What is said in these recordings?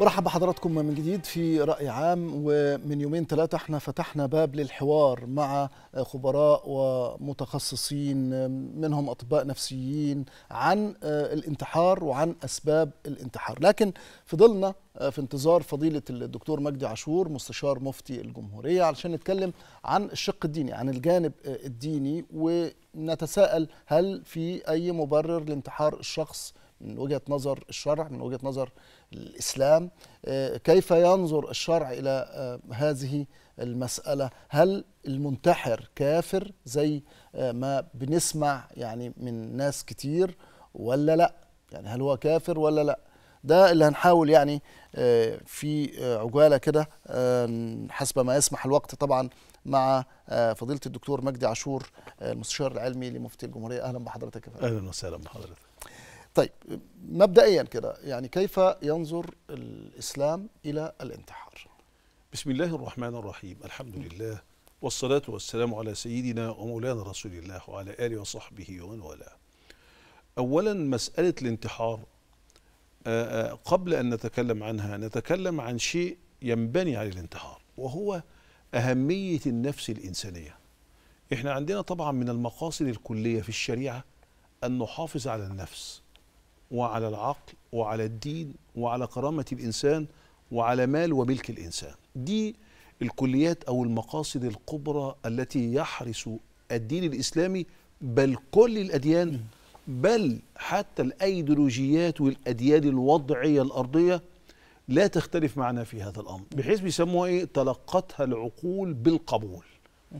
برحب بحضراتكم من جديد في رأي عام ومن يومين ثلاثة إحنا فتحنا باب للحوار مع خبراء ومتخصصين منهم أطباء نفسيين عن الانتحار وعن أسباب الانتحار. لكن فضلنا في انتظار فضيلة الدكتور مجدي عاشور مستشار مفتي الجمهورية علشان نتكلم عن الشق الديني عن الجانب الديني ونتساءل هل في أي مبرر لانتحار الشخص من وجهة نظر الشرع من وجهة نظر الإسلام كيف ينظر الشرع إلى هذه المسألة؟ هل المنتحر كافر زي ما بنسمع يعني من ناس كتير ولا لا؟ يعني هل هو كافر ولا لا؟ ده اللي هنحاول يعني في عجالة كده حسب ما يسمح الوقت طبعا مع فضيلة الدكتور مجدي عاشور المستشار العلمي لمفتي الجمهورية. أهلا بحضرتك يا فندم. أهلا وسهلا بحضرتك. طيب مبدئيا كده يعني كيف ينظر الإسلام إلى الانتحار؟ بسم الله الرحمن الرحيم الحمد لله والصلاة والسلام على سيدنا ومولانا رسول الله وعلى آله وصحبه ومن والاه. أولا مسألة الانتحار قبل أن نتكلم عنها نتكلم عن شيء ينبني على الانتحار وهو أهمية النفس الإنسانية. إحنا عندنا طبعا من المقاصد الكلية في الشريعة أن نحافظ على النفس. وعلى العقل وعلى الدين وعلى كرامة الإنسان وعلى مال وملك الإنسان. دي الكليات أو المقاصد الكبرى التي يحرص الدين الإسلامي بل كل الأديان بل حتى الأيديولوجيات والأديان الوضعية الأرضية لا تختلف معنا في هذا الأمر. بحيث بيسموها إيه؟ تلقتها العقول بالقبول.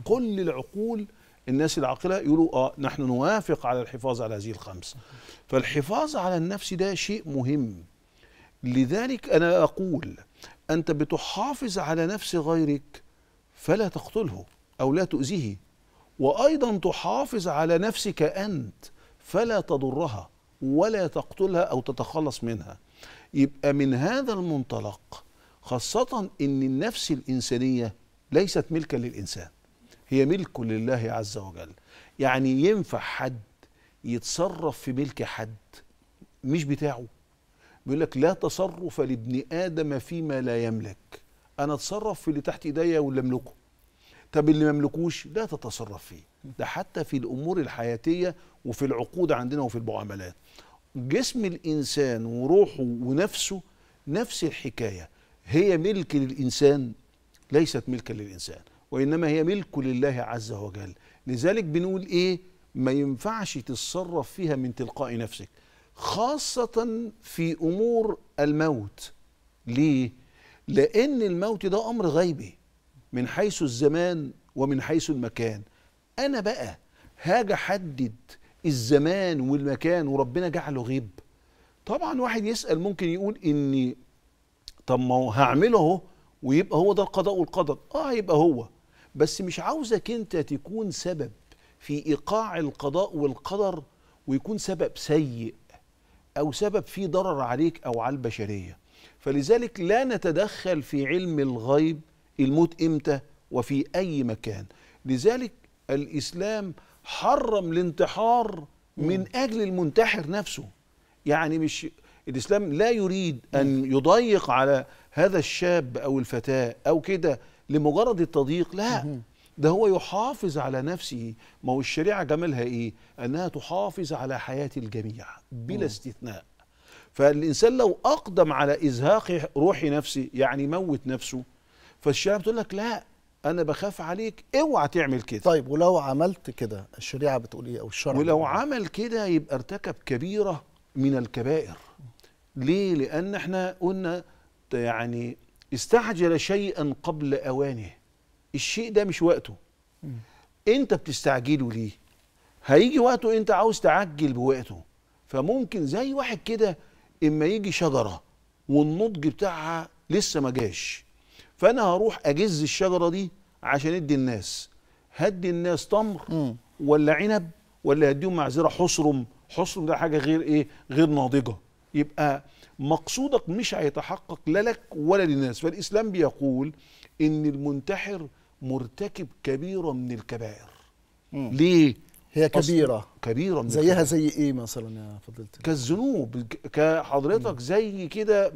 كل العقول الناس العاقلة يقولوا آه نحن نوافق على الحفاظ على هذه الخمس. فالحفاظ على النفس ده شيء مهم. لذلك أنا أقول أنت بتحافظ على نفس غيرك فلا تقتله أو لا تؤذيه. وأيضا تحافظ على نفسك أنت فلا تضرها ولا تقتلها أو تتخلص منها. يبقى من هذا المنطلق خاصة إن النفس الإنسانية ليست ملكا للإنسان. هي ملك لله عز وجل. يعني ينفع حد يتصرف في ملك حد مش بتاعه. بيقول لك لا تصرف لابن آدم فيما لا يملك. أنا أتصرف في اللي تحت إيديا واللي أملكه. طب اللي ما يملكوش لا تتصرف فيه. ده حتى في الأمور الحياتية وفي العقود عندنا وفي المعاملات. جسم الإنسان وروحه ونفسه نفس الحكاية. هي ملك للإنسان ليست ملكا للإنسان. وإنما هي ملك لله عز وجل. لذلك بنقول إيه؟ ما ينفعش تتصرف فيها من تلقاء نفسك خاصة في أمور الموت. ليه؟ لأن الموت ده أمر غيبي من حيث الزمان ومن حيث المكان. أنا بقى هاجي أحدد الزمان والمكان وربنا جعله غيب. طبعا واحد يسأل ممكن يقول إني طب ما هعمله اهو ويبقى هو ده القضاء والقدر. آه يبقى هو. بس مش عاوزك انت تكون سبب في إيقاع القضاء والقدر ويكون سبب سيء أو سبب فيه ضرر عليك أو على البشرية. فلذلك لا نتدخل في علم الغيب الموت إمتى وفي أي مكان. لذلك الإسلام حرم الانتحار من أجل المنتحر نفسه. يعني مش الإسلام لا يريد أن يضيق على هذا الشاب أو الفتاة أو كده لمجرد التضييق لا. ده هو يحافظ على نفسه. ما هو الشريعة جمالها إيه؟ أنها تحافظ على حياة الجميع بلا استثناء. فالإنسان لو أقدم على إزهاق روح نفسه يعني موت نفسه فالشريعة بتقول لك لا أنا بخاف عليك اوعى تعمل كده. طيب ولو عملت كده الشريعة بتقول إيه أو الشرع ولو عمل كده يبقى ارتكب كبيرة من الكبائر. ليه؟ لأن إحنا قلنا يعني استعجل شيئا قبل أوانه. الشيء ده مش وقته. م. أنت بتستعجله ليه؟ هيجي وقته أنت عاوز تعجل بوقته. فممكن زي واحد كده إما يجي شجرة والنضج بتاعها لسه ما جاش. فأنا هروح أجز الشجرة دي عشان أدي الناس. هدي الناس تمر م. ولا عنب ولا هديهم معذرة حصرم؟ حصرم ده حاجة غير إيه؟ غير ناضجة. يبقى مقصودك مش هيتحقق لا لك ولا للناس. فالإسلام بيقول إن المنتحر مرتكب كبيرة من الكبائر. م. ليه؟ هي أصل كبيرة. كبيرة من زيها الكبائر. زي إيه مثلا يا فضيلتي كالذنوب كحضرتك زي كده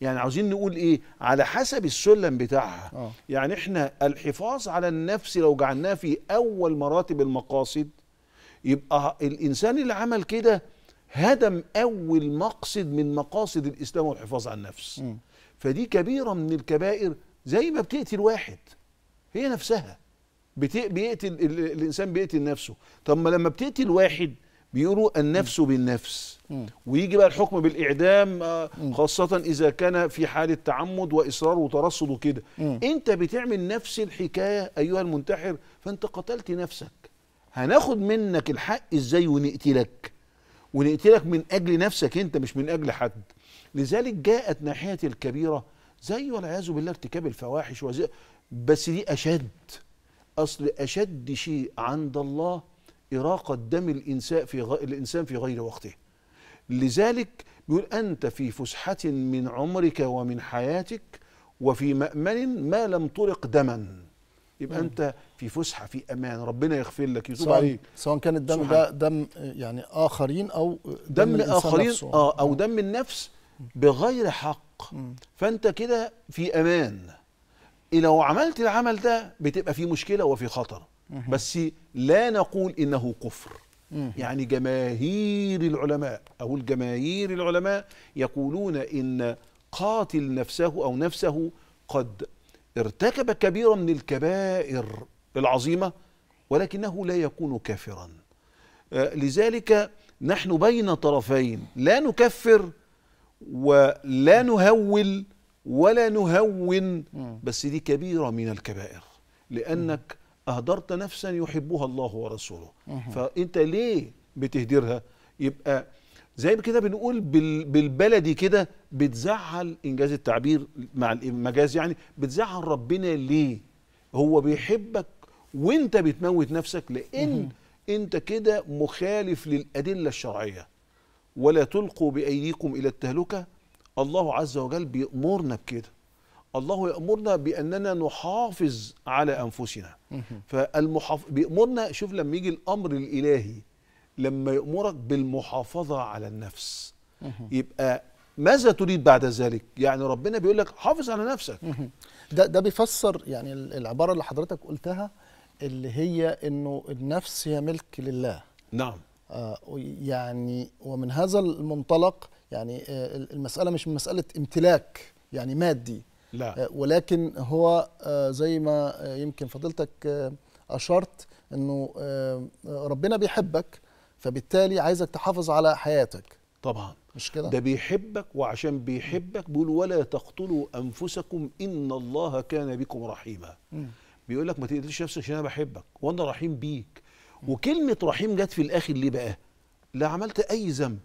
يعني عاوزين نقول إيه؟ على حسب السلم بتاعها. آه. يعني إحنا الحفاظ على النفس لو جعلناه في أول مراتب المقاصد يبقى الإنسان اللي عمل كده هدم أول مقصد من مقاصد الإسلام والحفاظ على النفس مم. فدي كبيرة من الكبائر زي ما بتقتل واحد هي نفسها بيقتل ال- الإنسان بيقتل نفسه طب ما لما بتقتل واحد بيقولوا النفس بالنفس. ويجي بقى الحكم بالإعدام آه،. خاصة إذا كان في حالة تعمد وإصرار وترصد وكده. أنت بتعمل نفس الحكاية أيها المنتحر فأنت قتلت نفسك هناخد منك الحق إزاي ونقتلك ونقتلك من أجل نفسك أنت مش من أجل حد. لذلك جاءت ناحيه الكبيرة زي والعياذ بالله ارتكاب الفواحش وزي بس دي أشد. أصل أشد شيء عند الله إراقة دم الانسان في غ... الإنسان في غير وقته. لذلك بيقول أنت في فسحة من عمرك ومن حياتك وفي مأمن ما لم طرق دما. يبقى مم. انت في فسحة في أمان ربنا يغفر لك يتوب سواء عليك سواء كان الدم ده دم يعني آخرين أو دم الإنسان آخرين نفسه. آه أو دم النفس بغير حق مم. فانت كده في أمان لو عملت العمل ده بتبقى في مشكلة وفي خطر مهم. بس لا نقول إنه كفر مم. يعني جماهير العلماء أو الجماهير العلماء يقولون إن قاتل نفسه أو نفسه قد ارتكب كبيرا من الكبائر العظيمة ولكنه لا يكون كافرا آه، لذلك نحن بين طرفين لا نكفر ولا نهول ولا نهون. بس دي كبيرة من الكبائر لأنك أهدرت نفسا يحبها الله ورسوله. فأنت ليه بتهدرها يبقى زي ما كده بنقول بال- بالبلدي كده بتزعل إنجاز التعبير مع المجاز يعني بتزعل ربنا ليه؟ هو بيحبك وإنت بتموت نفسك مهم. إنت كده مخالف للأدلة الشرعية. ولا تلقوا بأيديكم إلى التهلكة. الله عز وجل بيأمرنا بكده. الله يأمرنا بأننا نحافظ على أنفسنا. مهم. فالمحاف... بيأمرنا شوف لما يجي الأمر الإلهي لما يأمرك بالمحافظة على النفس. يبقى ماذا تريد بعد ذلك؟ يعني ربنا بيقول لك حافظ على نفسك. ده ده بيفسر يعني ال- العبارة اللي حضرتك قلتها اللي هي إنه النفس هي ملك لله. نعم. آه يعني ومن هذا المنطلق يعني آه المسألة مش مسألة امتلاك يعني مادي. لا. آه ولكن هو آه زي ما آه يمكن فضيلتك آه أشرت إنه آه ربنا بيحبك فبالتالي عايزك تحافظ على حياتك. طبعا. مش كده؟ ده بيحبك وعشان بيحبك بيقول ولا تقتلوا أنفسكم إن الله كان بكم رحيما. بيقول لك ما تقتلش نفسك عشان أنا بحبك وأنا رحيم بيك. وكلمة رحيم جت في الآخر ليه بقى؟ لا عملت أي ذنب.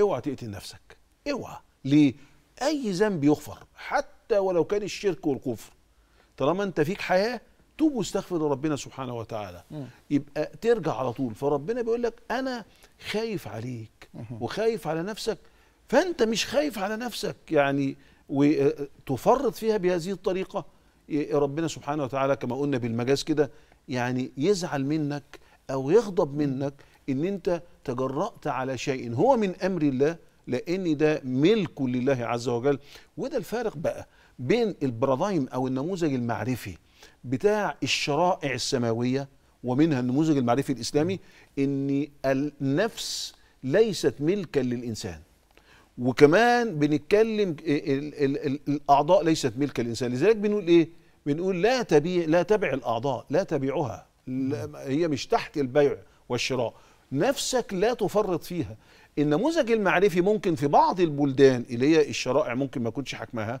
اوعى تقتل نفسك. اوعى. ليه؟ أي ذنب يغفر. حتى ولو كان الشرك والكفر. طالما أنت فيك حياة توب واستغفر ربنا سبحانه وتعالى. يبقى ترجع على طول. فربنا بيقول لك أنا خايف عليك. وخايف على نفسك. فأنت مش خايف على نفسك يعني وتفرط فيها بهذه الطريقة. ربنا سبحانه وتعالى كما قلنا بالمجاز كده يعني يزعل منك أو يغضب منك إن أنت تجرأت على شيء. هو من أمر الله لأن ده ملك لله عز وجل. وده الفارق بقى بين البرادايم أو النموذج المعرفي. بتاع الشرائع السماوية ومنها النموذج المعرفي الإسلامي إن النفس ليست ملكا للإنسان. وكمان بنتكلم ال ال ال الأعضاء ليست ملك الانسان لذلك بنقول إيه؟ بنقول لا تبيع لا تبع الأعضاء لا تبيعها لا هي مش تحت البيع والشراء. نفسك لا تفرط فيها. النموذج المعرفي ممكن في بعض البلدان اللي هي الشرائع ممكن ما يكونش حكمها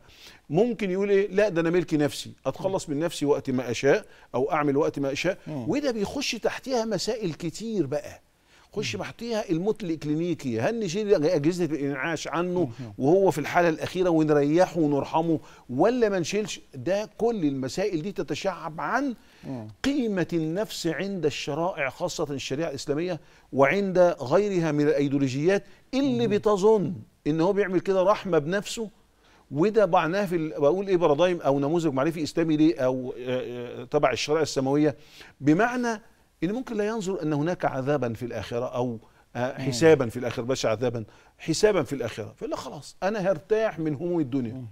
ممكن يقول إيه لا ده أنا ملكي نفسي أتخلص من نفسي وقت ما أشاء أو أعمل وقت ما أشاء. وده بيخش تحتها مسائل كتير بقى. خش تحتها الموت الكلينيكي هل نشيل أجهزة الإنعاش عنه وهو في الحالة الأخيرة ونريحه ونرحمه ولا ما نشيلش؟ ده كل المسائل دي تتشعب عن مم. قيمة النفس عند الشرائع خاصة الشريعة الإسلامية وعند غيرها من الأيديولوجيات اللي بتظن إن هو بيعمل كده رحمة بنفسه. وده معناه في بقول إيه بارادايم أو نموذج معرفي إسلامي ليه أو آه، آه، تبع الشرائع السماوية. بمعنى إن ممكن لا ينظر أن هناك عذابا في الآخرة أو آه، حسابا في الآخرة بلاش عذابا حسابا في الآخرة. فلا خلاص أنا هرتاح من هموم الدنيا.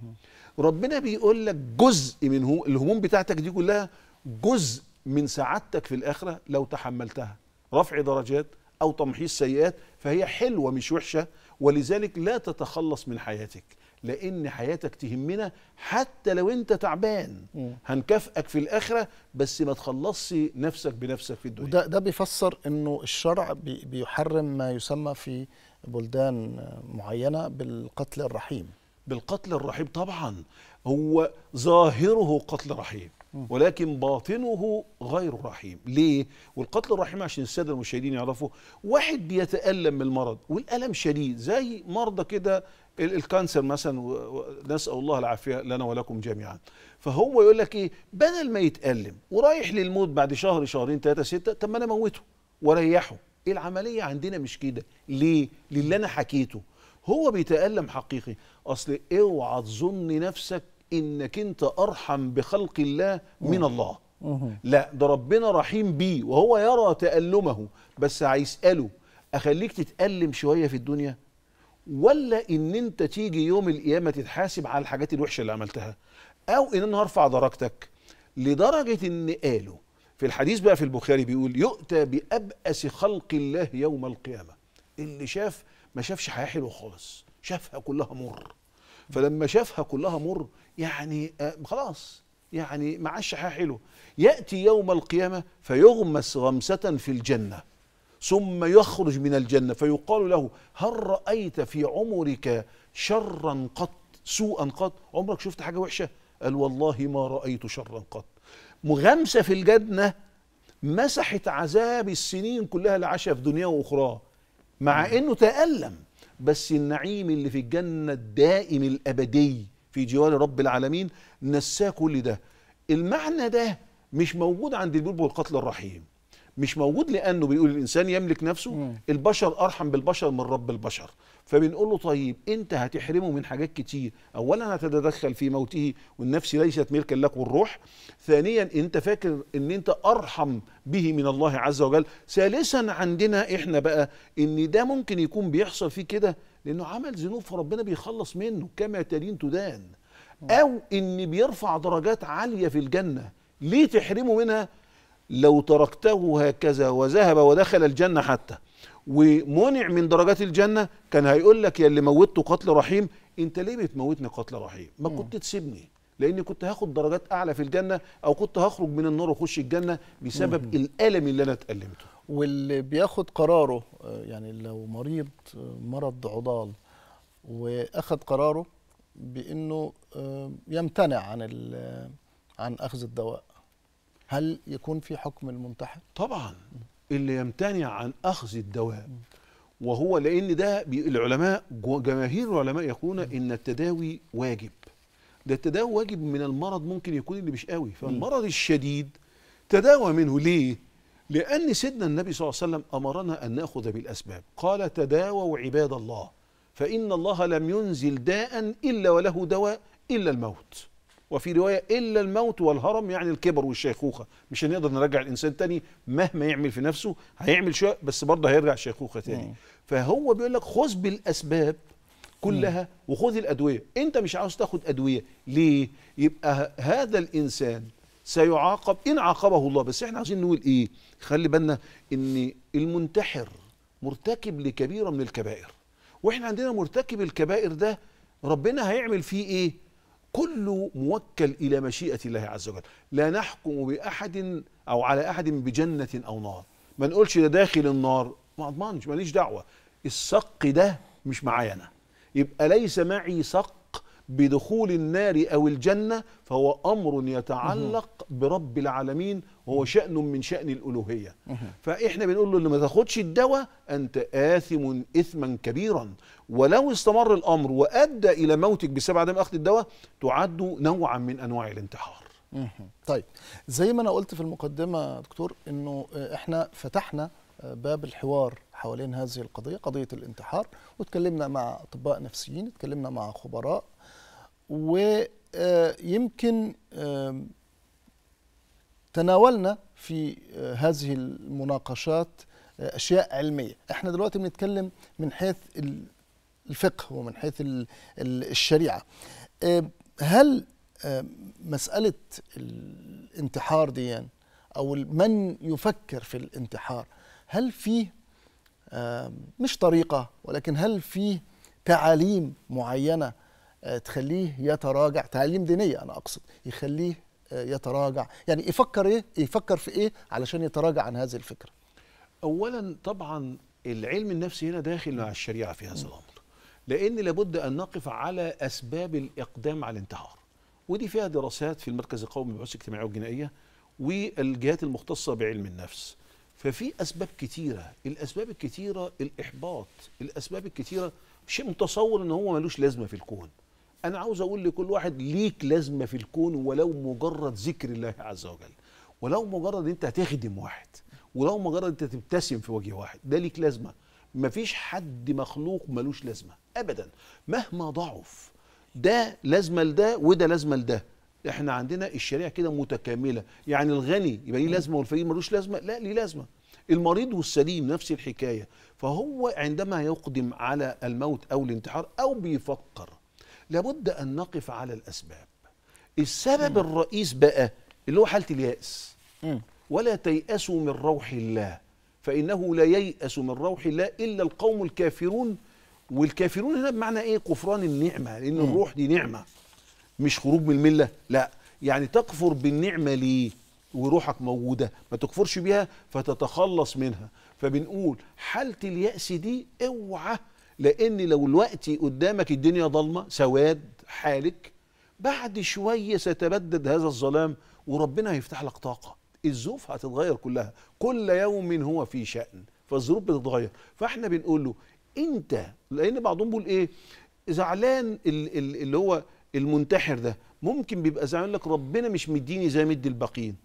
ربنا بيقول لك جزء من هم الهموم بتاعتك دي كلها جزء من سعادتك في الآخرة لو تحملتها. رفع درجات أو تمحيص سيئات فهي حلوة مش وحشة ولذلك لا تتخلص من حياتك لأن حياتك تهمنا حتى لو أنت تعبان. هنكافئك في الآخرة بس ما تخلصش نفسك بنفسك في الدنيا. وده ده بيفسر إنه الشرع بي- بيحرم ما يسمى في بلدان معينة بالقتل الرحيم. بالقتل الرحيم طبعا هو ظاهره قتل رحيم. ولكن باطنه غير رحيم. ليه؟ والقتل الرحيم عشان السادة المشاهدين يعرفوا واحد بيتألم من المرض والألم شديد زي مرضى كده ال- الكانسر مثلا نسأل الله العافية لنا ولكم جميعا. فهو يقول لك إيه؟ بدل ما يتألم ورايح للموت بعد شهر شهرين ثلاثة ستة طب ما أنا اموته واريحه العملية عندنا مش كده؟ ليه؟ للي أنا حكيته. هو بيتألم حقيقي. أصل اوعى تظن نفسك إنك أنت أرحم بخلق الله من الله. لا ده ربنا رحيم بيه وهو يرى تألمه. بس هيسأله أخليك تتألم شوية في الدنيا؟ ولا إن أنت تيجي يوم القيامة تتحاسب على الحاجات الوحشة اللي عملتها؟ أو إن أنا هرفع درجتك. لدرجة إن قالوا في الحديث بقى في البخاري بيقول يؤتى بأبأس خلق الله يوم القيامة. اللي شاف ما شافش حياة حلوة خالص شافها كلها مر. فلما شافها كلها مر يعني آه خلاص يعني ما عاش حياة حلوة. يأتي يوم القيامة فيغمس غمسة في الجنة ثم يخرج من الجنة فيقال له هل رأيت في عمرك شرا قط سوءا قط؟ عمرك شفت حاجة وحشة؟ قال والله ما رأيت شرا قط. مغمسة في الجنة مسحت عذاب السنين كلها اللي عاشها في دنياه واخراه مع إنه تألم. بس النعيم اللي في الجنة الدائم الأبدي في جوار رب العالمين نساه كل ده. المعنى ده مش موجود عند البلبل والقتل الرحيم. مش موجود لأنه بيقول الإنسان يملك نفسه مم. البشر أرحم بالبشر من رب البشر. فبنقول له طيب أنت هتحرمه من حاجات كتير. اولا هتتدخل في موته والنفس ليست ملكا لك والروح. ثانيا أنت فاكر أن أنت أرحم به من الله عز وجل. ثالثا عندنا إحنا بقى أن ده ممكن يكون بيحصل فيه كده لأنه عمل ذنوب فربنا بيخلص منه كما تدين تدان. أو إن بيرفع درجات عالية في الجنة ليه تحرمه منها؟ لو تركته هكذا وذهب ودخل الجنة حتى. ومنع من درجات الجنة كان هيقول لك يا اللي موتته قتل رحيم أنت ليه بتموتني قتل رحيم؟ ما كنت تسيبني لأني كنت هاخد درجات أعلى في الجنة أو كنت هخرج من النار وأخش الجنة بسبب الألم اللي أنا اتألمته. واللي بياخد قراره آه، يعني لو مريض آه، مرض عضال واخد قراره بإنه آه، يمتنع عن عن أخذ الدواء هل يكون في حكم المنتحر؟ طبعا. اللي يمتنع عن أخذ الدواء وهو لأن ده العلماء جماهير العلماء يقولون إن التداوي واجب. ده التداوي واجب من المرض ممكن يكون اللي مش قوي. فالمرض الشديد تداوى منه ليه؟ لأن سيدنا النبي صلى الله عليه وسلم أمرنا أن نأخذ بالأسباب. قال تداووا عباد الله فإن الله لم ينزل داء إلا وله دواء إلا الموت. وفي رواية إلا الموت والهرم يعني الكبر والشيخوخة. مش هنقدر نرجع الإنسان تاني مهما يعمل في نفسه هيعمل شوية بس برضه هيرجع شيخوخة تاني. مم. فهو بيقول لك خذ بالأسباب كلها وخذ الأدوية. أنت مش عاوز تاخد أدوية ليه؟ يبقى هذا الإنسان سيعاقب. إن عاقبه الله. بس إحنا عايزين نقول إيه؟ خلي بالنا إن المنتحر مرتكب لكبيرة من الكبائر. وإحنا عندنا مرتكب الكبائر ده ربنا هيعمل فيه إيه؟ كله موكل إلى مشيئة الله عز وجل. لا نحكم بأحد أو على أحد بجنة أو نار. ما نقولش ده داخل النار. ما أضمنش. ماليش دعوة. السق ده مش معايا أنا. يبقى ليس معي سق بدخول النار أو الجنة فهو أمر يتعلق برب العالمين وهو شأن من شأن الألوهية. فإحنا بنقول له اللي ما تاخدش الدواء أنت آثم إثما كبيرا. ولو استمر الأمر وأدى إلى موتك بسبب عدم أخذ الدواء تعد نوعا من أنواع الانتحار. طيب زي ما أنا قلت في المقدمة يا دكتور إنه آه، إحنا فتحنا باب الحوار حوالين هذه القضية قضية الانتحار واتكلمنا مع أطباء نفسيين اتكلمنا مع خبراء ويمكن تناولنا في آه، هذه المناقشات آه، أشياء علمية. إحنا دلوقتي بنتكلم من حيث ال- الفقه ومن حيث ال- ال- الشريعة. هل مسألة الانتحار دي أو من يفكر في الانتحار هل فيه مش طريقة ولكن هل فيه تعاليم معينة تخليه يتراجع. تعاليم دينية أنا أقصد. يخليه آه، يتراجع. يعني يفكر إيه؟ يفكر في إيه؟ علشان يتراجع عن هذه الفكرة. اولا طبعا العلم النفسي هنا داخل مع الشريعة في هذا الأمر. لأن لابد أن نقف على أسباب الإقدام على الانتحار. ودي فيها دراسات في المركز القومي للبحوث الاجتماعية والجنائية والجهات المختصة بعلم النفس. ففي أسباب كتيرة. الأسباب الكتيرة الإحباط. الأسباب الكتيرة شيء متصور إن هو ملوش لازمة في الكون. أنا عاوز أقول لكل واحد ليك لازمة في الكون ولو مجرد ذكر الله عز وجل. ولو مجرد إنت هتخدم واحد ولو مجرد إنت تبتسم في وجه واحد ده ليك لازمة. مفيش حد مخلوق ملوش لازمة ابدا. مهما ضعف ده لازمة لده وده لازمة لده. إحنا عندنا الشريعة كده متكاملة. يعني الغني يبقى ليه لازمة والفقير ملوش لازمة؟ لا ليه لازمة. المريض والسليم نفس الحكاية. فهو عندما يقدم على الموت أو الانتحار أو بيفكر لابد أن نقف على الأسباب. السبب الرئيس بقى اللي هو حالة اليأس. ولا تيأسوا من روح الله فإنه لا ييأس من روح الله إلا القوم الكافرون. والكافرون هنا بمعنى إيه؟ كفران النعمة لأن الروح دي نعمة مش خروج من الملة لا. يعني تكفر بالنعمة ليه؟ وروحك موجودة ما تكفرش بيها فتتخلص منها. فبنقول حالة اليأس دي اوعى لأن لو الوقت قدامك الدنيا ضلمة سواد حالك بعد شوية ستبدد هذا الظلام وربنا هيفتح لك طاقة. الظروف هتتغير كلها. كل يوم هو في شأن فالظروف بتتغير. فاحنا بنقول له انت لأن بعضهم بيقول إيه زعلان ال- ال- اللي هو المنتحر ده. ممكن بيبقى زعلان لك ربنا مش مديني زي مدي الباقيين.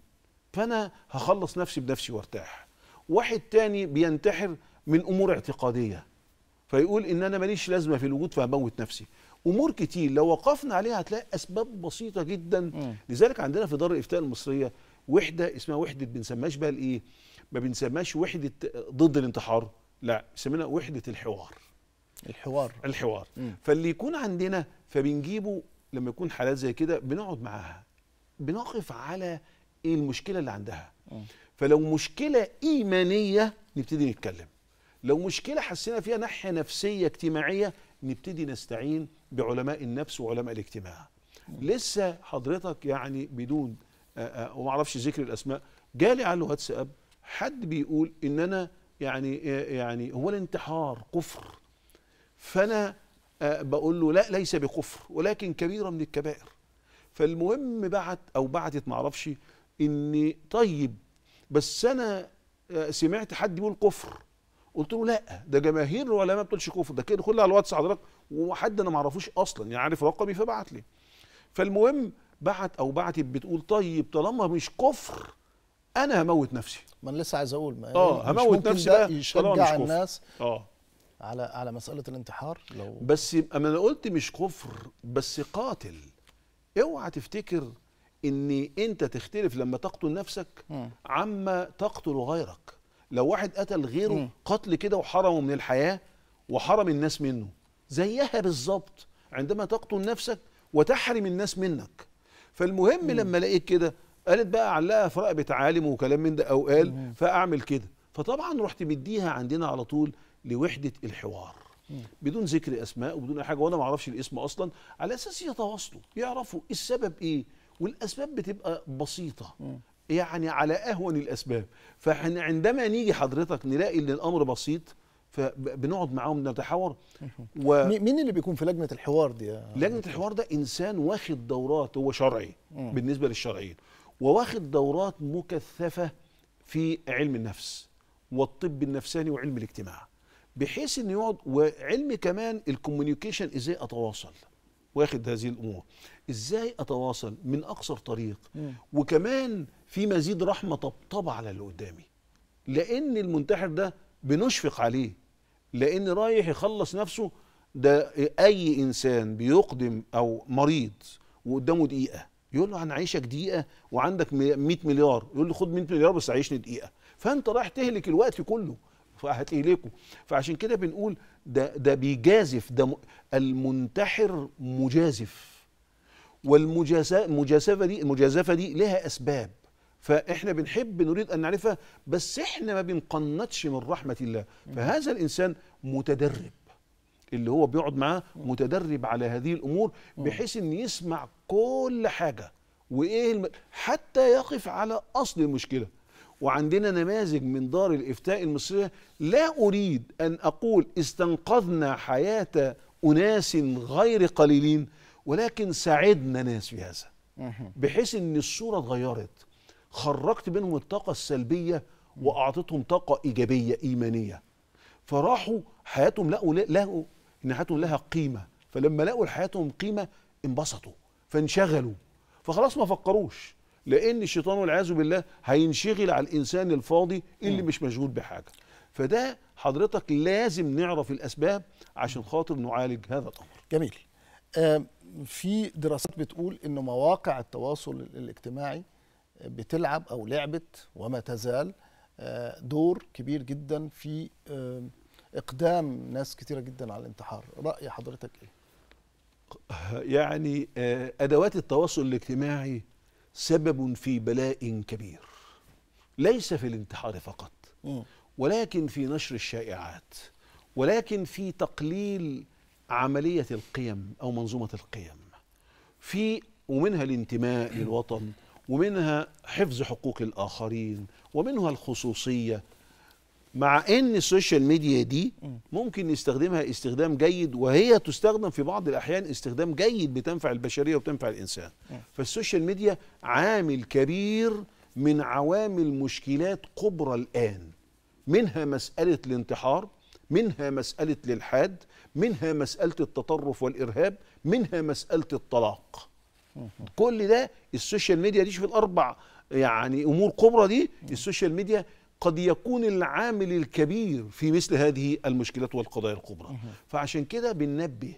فأنا هخلص نفسي بنفسي وارتاح. واحد تاني بينتحر من أمور اعتقادية. فيقول إن أنا ماليش لازمة في الوجود فهموت نفسي. أمور كتير لو وقفنا عليها هتلاقي أسباب بسيطة جدا. مم. لذلك عندنا في دار الإفتاء المصرية وحدة اسمها وحدة بنسماش بقى الإيه؟ ما بنسماش وحدة ضد الانتحار لا بنسميها وحدة الحوار. الحوار. الحوار. مم. فاللي يكون عندنا فبنجيبه لما يكون حالات زي كده بنقعد معاها. بنقف على إيه المشكلة اللي عندها. مم. فلو مشكلة إيمانية نبتدي نتكلم. لو مشكلة حسينا فيها ناحية نفسية اجتماعية نبتدي نستعين بعلماء النفس وعلماء الاجتماع. لسه حضرتك يعني بدون وما أعرفش ذكر الأسماء جالي على الواتساب حد بيقول إن أنا يعني يعني هو الانتحار كفر. فأنا بقول له لا ليس بكفر ولكن كبيرة من الكبائر. فالمهم بعت أو بعتت معرفش ان طيب بس أنا سمعت حد بيقول كفر. قلت له لا ده جماهير العلماء ما بتقولش كفر ده كده كله على الواتس حضرتك وحد أنا ما اعرفوش أصلا يعني عارف رقمي فبعت لي. فالمهم بعت أو بعتت بتقول طيب طالما مش كفر أنا هموت نفسي. ما أنا لسه عايز أقول ما آه هموت نفسي بقى يشجع. الناس آه. على على مسألة الانتحار؟ لو بس يبقى ما أنا قلت مش كفر بس قاتل. اوعى تفتكر ان أنت تختلف لما تقتل نفسك. عما تقتل غيرك. لو واحد قتل غيره مم. قتل كده وحرمه من الحياة وحرم الناس منه. زيها بالظبط. عندما تقتل نفسك وتحرم الناس منك. فالمهم لما لقيت كده قالت بقى علقها في رقبة عالم وكلام من ده أو قال فأعمل كده. فطبعا رحت مديها عندنا على طول لوحدة الحوار. بدون ذكر أسماء وبدون أي حاجة وأنا ما أعرفش الاسم أصلا على أساس يتواصلوا. يعرفوا السبب إيه. والأسباب بتبقى بسيطة. يعني على أهون الأسباب. فإحنا عندما نيجي حضرتك نلاقي إن الأمر بسيط فبنقعد معاهم نتحاور. مي- مين اللي بيكون في لجنة الحوار دي يا ولجنه الحوار ده إنسان واخد دورات هو شرعي. بالنسبة للشرعيين. وواخد دورات مكثفة في علم النفس والطب النفساني وعلم الاجتماع. بحيث إنه يقعد وعلم كمان الكوميونيكيشن إزاي أتواصل؟ واخد هذه الأمور. إزاي أتواصل؟ من أقصر طريق. وكمان في مزيد رحمة طبطبة على اللي قدامي. لأن المنتحر ده بنشفق عليه. لأن رايح يخلص نفسه ده أي إنسان بيقدم أو مريض وقدامه دقيقة يقول له هنعيشك دقيقة وعندك 100 مليار يقول له خد 100 مليار بس عيشني دقيقة. فأنت رايح تهلك الوقت كله فهتهلكه. فعشان كده بنقول ده ده بيجازف ده المنتحر مجازف. والمجازفه دي المجازفة دي لها أسباب. فإحنا بنحب نريد أن نعرفها بس إحنا ما بنقنطش من رحمة الله. فهذا الإنسان متدرب اللي هو بيقعد معاه متدرب على هذه الأمور بحيث إن يسمع كل حاجة. وإيه الم... حتى يقف على أصل المشكلة. وعندنا نماذج من دار الإفتاء المصرية لا أريد أن أقول استنقذنا حياة أناس غير قليلين ولكن ساعدنا ناس في هذا. بحيث إن الصورة اتغيرت. خرجت منهم الطاقة السلبية وأعطيتهم طاقة إيجابية إيمانية. فراحوا حياتهم لقوا لقوا إن حياتهم لها قيمة. فلما لقوا حياتهم قيمة انبسطوا فانشغلوا. فخلاص ما فكروش لأن الشيطان والعياذ بالله هينشغل على الإنسان الفاضي اللي مش مشغول بحاجة. فده حضرتك لازم نعرف الأسباب عشان خاطر نعالج هذا الأمر. جميل. في دراسات بتقول إن مواقع التواصل الاجتماعي بتلعب أو لعبت وما تزال آه، دور كبير جدا في آم، إقدام ناس كتيرة جدا على الانتحار. رأي حضرتك إيه؟ يعني آه، أدوات التواصل الاجتماعي سبب في بلاء كبير. ليس في الانتحار فقط. ولكن في نشر الشائعات ولكن في تقليل عملية القيم أو منظومة القيم. في ومنها الانتماء للوطن ومنها حفظ حقوق الآخرين ومنها الخصوصية. مع إن ال social media دي ممكن نستخدمها استخدام جيد وهي تستخدم في بعض الأحيان استخدام جيد بتنفع البشرية وبتنفع الإنسان. فال social media عامل كبير من عوامل مشكلات كبرى الآن. منها مسألة الانتحار منها مسألة الإلحاد منها مسألة التطرف والإرهاب منها مسألة الطلاق. كل ده ال social media دي شوف الأربع يعني أمور كبرى دي ال social media قد يكون العامل الكبير في مثل هذه المشكلات والقضايا الكبرى. فعشان كده بننبه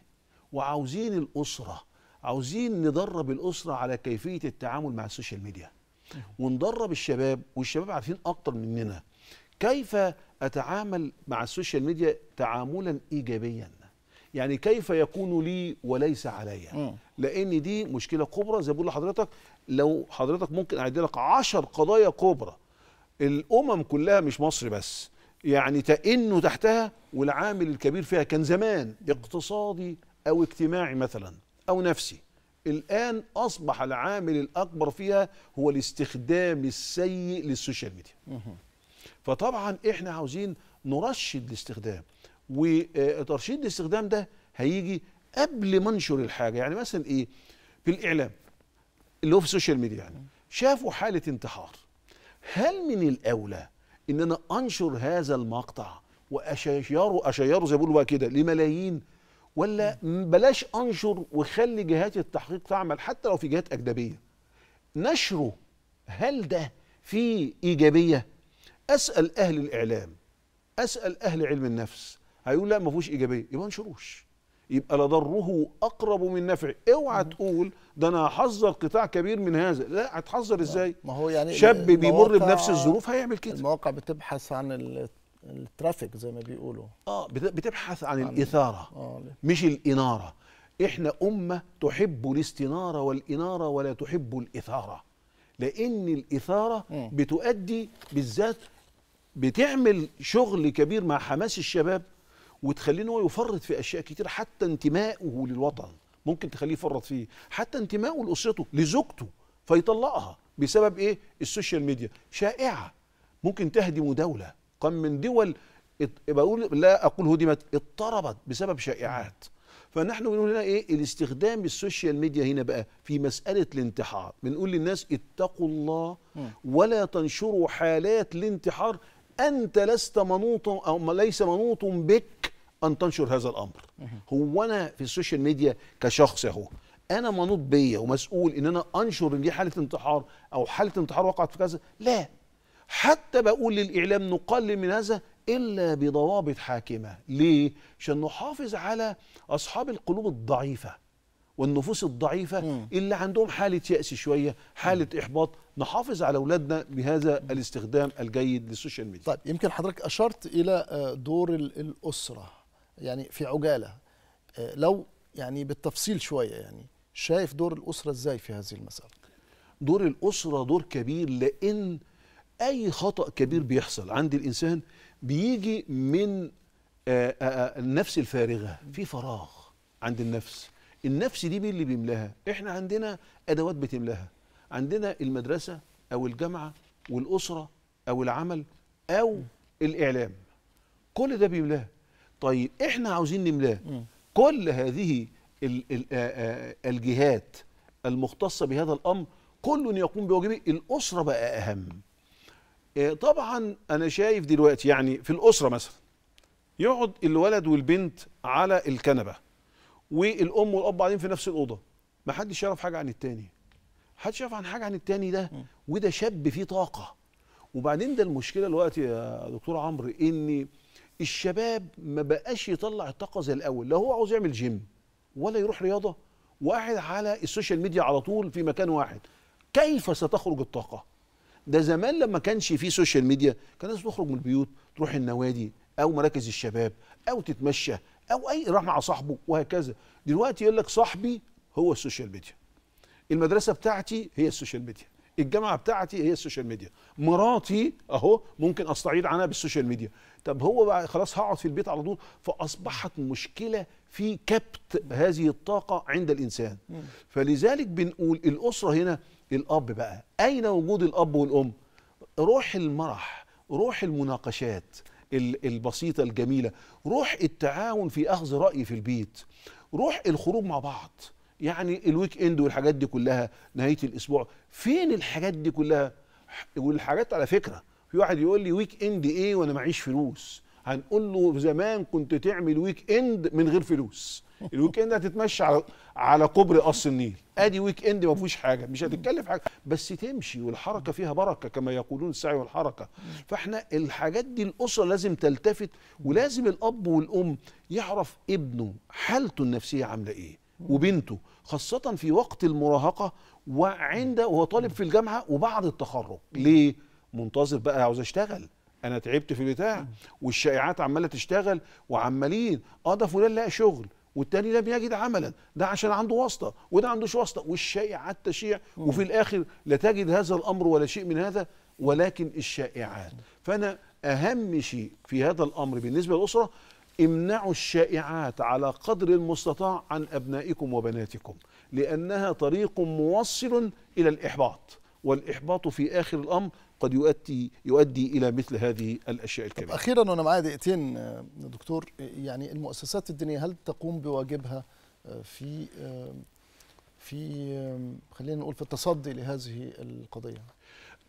وعاوزين الأسرة عاوزين ندرب الأسرة على كيفية التعامل مع ال social media. وندرب الشباب والشباب عارفين أكتر مننا كيف أتعامل مع ال social media تعاملا ايجابيا. يعني كيف يكون لي وليس عليا. لأن دي مشكلة كبرى زي بقول لحضرتك لو حضرتك ممكن اعدي لك 10 قضايا كبرى الأمم كلها مش مصر بس يعني تئن تحتها والعامل الكبير فيها كان زمان اقتصادي أو اجتماعي مثلا أو نفسي. الآن أصبح العامل الأكبر فيها هو الاستخدام السيء للسوشيال ميديا. فطبعا إحنا عاوزين نرشد الاستخدام. وترشيد الاستخدام ده هيجي قبل ما انشر الحاجة. يعني مثلا إيه؟ في الإعلام اللي هو في ال social media يعني شافوا حالة انتحار. هل من الأولى ان أنا أنشر هذا المقطع واشيره اشيره زي بيقولوا بقى كده لملايين ولا بلاش أنشر وخلي جهات التحقيق تعمل حتى لو في جهات أجنبية؟ نشره هل ده فيه إيجابية؟ أسأل أهل الإعلام أسأل أهل علم النفس هيقول لا ما فيهوش إيجابية. يبقى ما انشروش. يبقى لضره أقرب من نفعه اوعى تقول ده أنا هحذر قطاع كبير من هذا. لا هتحذر إزاي؟ ما هو يعني شاب بيمر بنفس الظروف هيعمل كده. المواقع بتبحث عن ال- الترافيك زي ما بيقولوا. آه بت- بتبحث عن عن- الإثارة آه مش الإنارة. إحنا أمة تحب الاستنارة والإنارة ولا تحب الإثارة. لأن الإثارة. بتؤدي بالذات بتعمل شغل كبير مع حماس الشباب وتخليه إن هو يفرط في أشياء كتير حتى انتمائه للوطن. ممكن تخليه يفرط فيه. حتى انتمائه لأسرته لزوجته فيطلقها. بسبب إيه؟ السوشيال ميديا. شائعة. ممكن تهدم دولة. كم من دول بقول لا أقول هدمت اضطربت بسبب شائعات. فنحن بنقول هنا إيه؟ الاستخدام ال social media هنا بقى في مسألة الانتحار. بنقول للناس اتقوا الله ولا تنشروا حالات الانتحار. أنت لست منوط أو ليس منوط بك أن تنشر هذا الأمر. هو أنا في ال social media كشخص أهو أنا منوط بيا ومسؤول إن أنا أنشر إن دي حالة انتحار أو حالة انتحار وقعت في كذا لا. حتى بقول للإعلام نقلل من هذا إلا بضوابط حاكمة. ليه؟ عشان نحافظ على أصحاب القلوب الضعيفة والنفوس الضعيفة. اللي عندهم حالة يأس شوية حالة إحباط. نحافظ على أولادنا بهذا الاستخدام الجيد للسوشيال ميديا. طيب يمكن حضرتك أشرت إلى دور ال- الأسرة. يعني في عجالة. آه، لو يعني بالتفصيل شوية يعني شايف دور الأسرة إزاي في هذه المسألة؟ دور الأسرة دور كبير لأن أي خطأ كبير بيحصل عند الإنسان بيجي من آه، آه، النفس الفارغة. في فراغ عند النفس. النفس دي مين اللي بيملاها؟ إحنا عندنا أدوات بتملاها. عندنا المدرسة أو الجامعة والأسرة أو العمل أو الإعلام. كل ده بيملاه. طيب إحنا عاوزين نملاه. كل هذه ال- ال- الجهات المختصة بهذا الأمر كل يقوم بواجبه. الأسرة بقى آه، طبعا أنا شايف دلوقتي يعني في الأسرة مثلا يقعد الولد والبنت على الكنبة والأم والأب قاعدين في نفس الأوضة. ما حدش يعرف حاجة عن التاني. حدش يعرف عن حاجة عن التاني ده. وده شاب فيه طاقة. وبعدين ده المشكلة دلوقتي يا دكتور عمرو إن الشباب ما بقاش يطلع الطاقة زي الأول. لا هو عاوز يعمل جيم ولا يروح رياضة وقاعد على ال social media على طول في مكان واحد. كيف ستخرج الطاقة؟ ده زمان لما كانش فيه social media كان الناس تخرج من البيوت تروح النوادي أو مراكز الشباب أو تتمشى أو أي راح مع صاحبه وهكذا. دلوقتي يقول لك صاحبي هو ال social media. المدرسة بتاعتي هي ال social media. الجامعة بتاعتي هي ال social media. مراتي أهو ممكن استعيض عنها بال social media. طب هو بقى خلاص هقعد في البيت على طول فأصبحت مشكلة في كبت هذه الطاقة عند الإنسان. فلذلك بنقول الأسرة هنا الأب بقى. أين وجود الأب والأم؟ روح المرح روح المناقشات ال- البسيطة الجميلة روح التعاون في أخذ رأي في البيت روح الخروج مع بعض. يعني ال weekend والحاجات دي كلها نهاية الأسبوع. فين الحاجات دي كلها؟ والحاجات على فكرة في واحد يقول لي weekend إيه وأنا معيش فلوس؟ هنقول له زمان كنت تعمل weekend من غير فلوس. ال weekend هتتمشى على على كوبري قص النيل. أدي weekend ما فيهوش حاجة مش هتتكلف حاجة. بس تمشي والحركة فيها بركة كما يقولون السعي والحركة. فإحنا الحاجات دي الأسرة لازم تلتفت ولازم الأب والأم يعرف ابنه حالته النفسية عاملة إيه. وبنته خاصة في وقت المراهقة وعند وهو طالب في الجامعة وبعد التخرج. ليه؟ منتظر بقى عاوز أشتغل. أنا تعبت في البتاع والشائعات عمالة تشتغل وعمالين آه ده فلان لقى شغل والتاني لم يجد عملا. ده عشان عنده واسطة وده عندوش واسطة. والشائعات تشيع وفي الآخر لا تجد هذا الأمر ولا شيء من هذا ولكن الشائعات. فأنا أهم شيء في هذا الأمر بالنسبة للأسرة امنعوا الشائعات على قدر المستطاع عن أبنائكم وبناتكم لأنها طريق موصل إلى الإحباط والإحباط في آخر الأمر قد يؤدي يؤدي إلى مثل هذه الأشياء الكبيرة. أخيرا وأنا معايا دقيقتين دكتور يعني المؤسسات الدينية هل تقوم بواجبها آه، في آه، في آه، خلينا نقول في التصدي لهذه القضية؟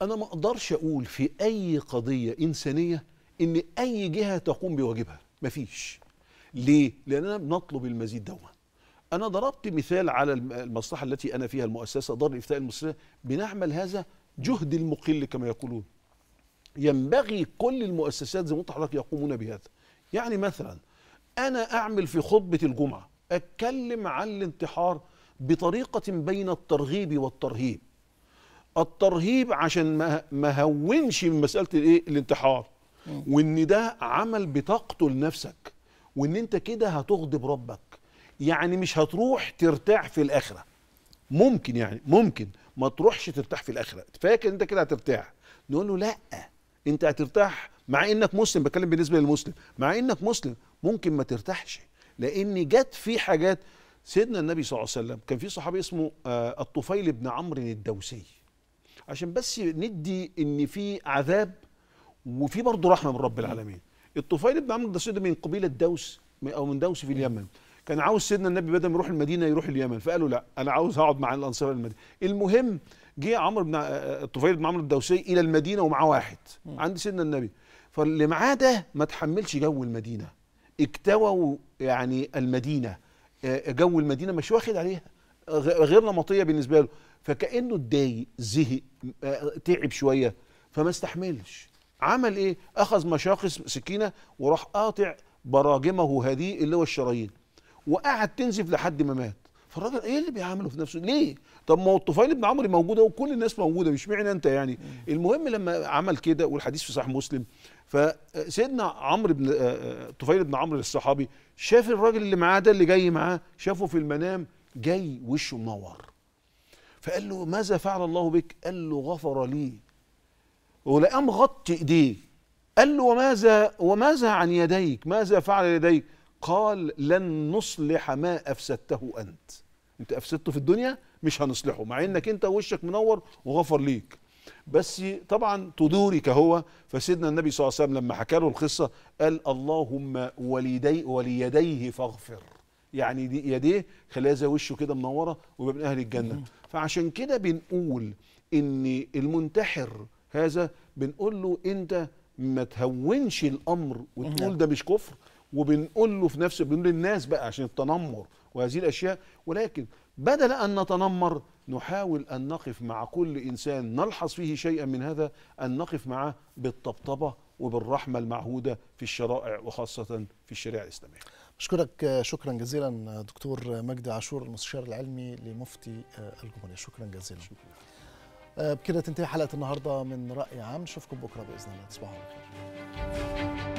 أنا ما أقدرش أقول في أي قضية إنسانية إن أي جهة تقوم بواجبها. مفيش. ليه؟ لاننا بنطلب المزيد دوما. أنا ضربت مثال على الم- المصلحة التي أنا فيها المؤسسة دار الافتاء المصريه بنعمل هذا جهد المقل كما يقولون. ينبغي كل المؤسسات زي ما قلت لحضرتك يقومون بهذا. يعني مثلا أنا أعمل في خطبة الجمعة أتكلم عن الانتحار بطريقة بين الترغيب والترهيب. الترهيب عشان ما هونش من مسألة الإيه؟ الانتحار. وإن ده عمل بتقتل نفسك وإن أنت كده هتغضب ربك. يعني مش هتروح ترتاح في الآخرة. ممكن يعني ممكن. ما تروحش ترتاح في الآخرة. فاكر أنت كده هترتاح. نقول له لأ. أنت هترتاح. مع إنك مسلم بتكلم بالنسبة للمسلم. مع إنك مسلم ممكن ما ترتاحش. لأن جت في حاجات سيدنا النبي صلى الله عليه وسلم كان في صحابي اسمه آه، الطفيل بن عمرو الدوسي. عشان بس ندي إن في عذاب وفي برضه رحمة من رب العالمين. الطفيل بن عمرو الدوسي ده من قبيلة دوس أو من دوس في اليمن. كان عاوز سيدنا النبي بدل ما يروح المدينة يروح اليمن. فقالوا لا أنا عاوز اقعد مع الأنصار المدينة. المهم جه عمرو بن آه، الطفيل بن عمرو الدوسي إلى المدينة ومعاه واحد عند سيدنا النبي. فاللي معاه ده ما تحملش جو المدينة. اكتووا يعني المدينة. آه، جو المدينة مش واخد عليها. غير نمطية بالنسبة له. فكأنه اتضايق زهق آه، تعب شوية. فما استحملش. عمل إيه؟ أخذ مشاخص سكينة وراح قاطع براجمه هذه اللي هو الشرايين. وقعد تنزف لحد ما مات. فالراجل إيه اللي بيعمله في نفسه؟ ليه؟ طب ما هو الطفيل بن عمرو موجوده وكل الناس موجودة مش معنى أنت يعني. المهم لما عمل كده والحديث في صحيح مسلم فسيدنا عمرو بن آه، آه، طفيل بن عمرو الصحابي شاف الراجل اللي معاه ده اللي جاي معاه شافه في المنام جاي وشه منور. فقال له ماذا فعل الله بك؟ قال له غفر لي. ولقام غطي إيديه. قال له وماذا وماذا عن يديك؟ ماذا فعل يديك؟ قال لن نصلح ما أفسدته أنت. أنت أفسدته في الدنيا؟ مش هنصلحه مع إنك أنت وشك منور وغفر ليك. بس طبعا تدورك هو فسيدنا النبي صلى الله عليه وسلم لما حكى له القصة قال اللهم وليدي وليديه فاغفر. يعني دي يديه خليها زي وشه كده منورة ويبقى من أهل الجنة. فعشان كده بنقول إن المنتحر هذا بنقول له أنت ما تهونش الأمر وتقول ده مش كفر وبنقول له في نفس بنقول للناس بقى عشان التنمر وهذه الأشياء. ولكن بدل أن نتنمر نحاول أن نقف مع كل إنسان نلحظ فيه شيئا من هذا أن نقف معه بالطبطبة وبالرحمة المعهودة في الشرائع وخاصة في الشريعة الإسلامية. أشكرك شكرا جزيلا دكتور مجدي عاشور المستشار العلمي لمفتي الجمهورية. شكرا جزيلا. آه، بكده تنتهي حلقة النهاردة من رأي عام. نشوفكم بكرة بإذن الله. تصبحوا على خير.